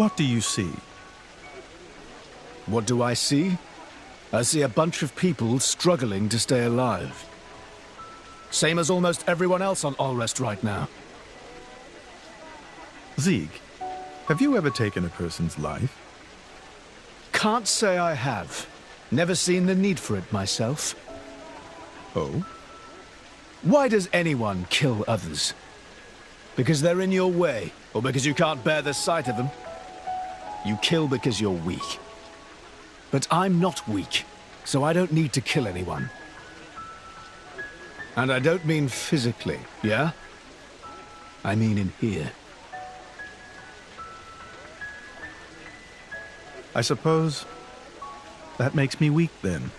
What do you see? What do I see? I see a bunch of people struggling to stay alive. Same as almost everyone else on Alrest right now. Zeke, have you ever taken a person's life? Can't say I have. Never seen the need for it myself. Oh? Why does anyone kill others? Because they're in your way, or because you can't bear the sight of them? You kill because you're weak. But I'm not weak, so I don't need to kill anyone. And I don't mean physically, yeah? I mean in here. I suppose that makes me weak then.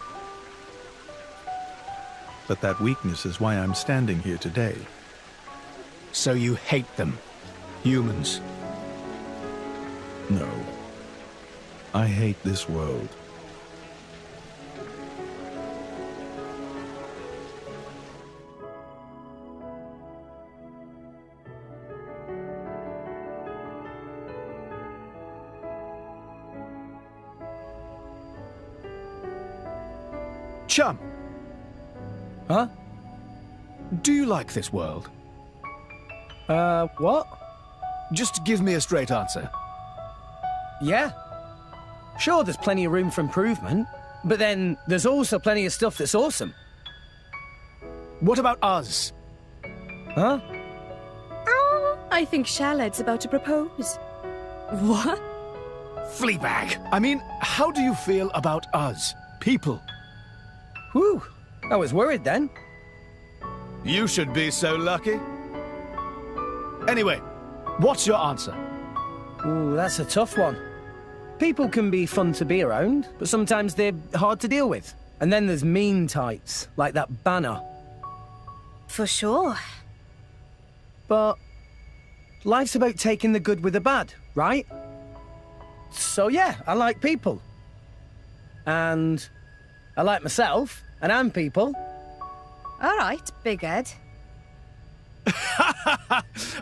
But that weakness is why I'm standing here today. So you hate them? Humans? No. I hate this world. Chum, Huh? do you like this world? Uh, what? Just give me a straight answer. Yeah. Sure, there's plenty of room for improvement, but then there's also plenty of stuff that's awesome. What about us? Huh? Oh, I think Shaled's about to propose. What? Fleabag! I mean, how do you feel about us? People. Whew. I was worried then. You should be so lucky. Anyway, what's your answer? Ooh, that's a tough one. People can be fun to be around, but sometimes they're hard to deal with. And then there's mean types, like that Bana. For sure. But life's about taking the good with the bad, right? So yeah, I like people. And I like myself, and I'm people. All right, Big Ed.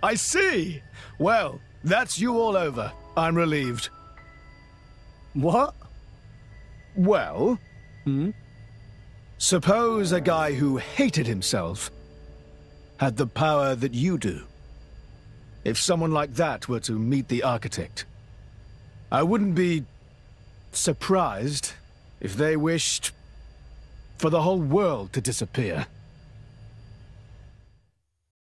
I see! Well, that's you all over. I'm relieved. What? Well, Hmm? suppose a guy who hated himself had the power that you do. If someone like that were to meet the architect, I wouldn't be surprised if they wished for the whole world to disappear.